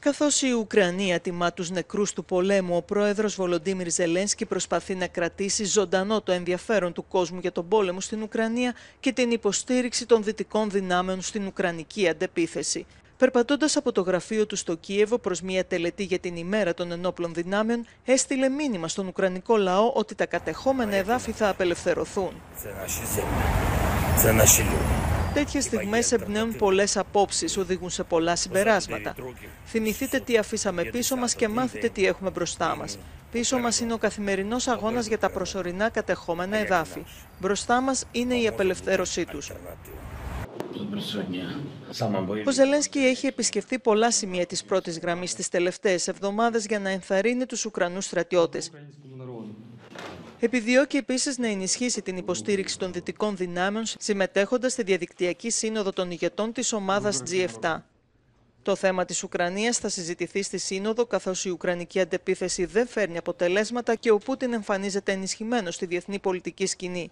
Καθώς η Ουκρανία τιμά τους νεκρούς του πολέμου, ο πρόεδρος Βολοντίμιρ Ζελένσκι προσπαθεί να κρατήσει ζωντανό το ενδιαφέρον του κόσμου για τον πόλεμο στην Ουκρανία και την υποστήριξη των δυτικών δυνάμεων στην Ουκρανική αντεπίθεση. Περπατώντας από το γραφείο του στο Κίεβο προς μια τελετή για την ημέρα των ενόπλων δυνάμεων, έστειλε μήνυμα στον Ουκρανικό λαό ότι τα κατεχόμενα εδάφη θα απελευθερωθούν. Τέτοιες στιγμές εμπνέουν πολλές απόψεις, οδηγούν σε πολλά συμπεράσματα. Θυμηθείτε τι αφήσαμε πίσω μας και μάθετε τι έχουμε μπροστά μας. Πίσω μας είναι ο καθημερινός αγώνας για τα προσωρινά κατεχόμενα εδάφη. Μπροστά μας είναι η απελευθέρωσή τους. Ο Ζελένσκι έχει επισκεφθεί πολλά σημεία της πρώτης γραμμής τις τελευταίες εβδομάδες για να ενθαρρύνει τους Ουκρανούς στρατιώτες. Επιδιώκει επίσης να ενισχύσει την υποστήριξη των δυτικών δυνάμεων συμμετέχοντας στη διαδικτυακή σύνοδο των ηγετών της ομάδας G7. Το θέμα της Ουκρανίας θα συζητηθεί στη Σύνοδο, καθώς η Ουκρανική αντεπίθεση δεν φέρνει αποτελέσματα και ο Πούτιν εμφανίζεται ενισχυμένος στη διεθνή πολιτική σκηνή.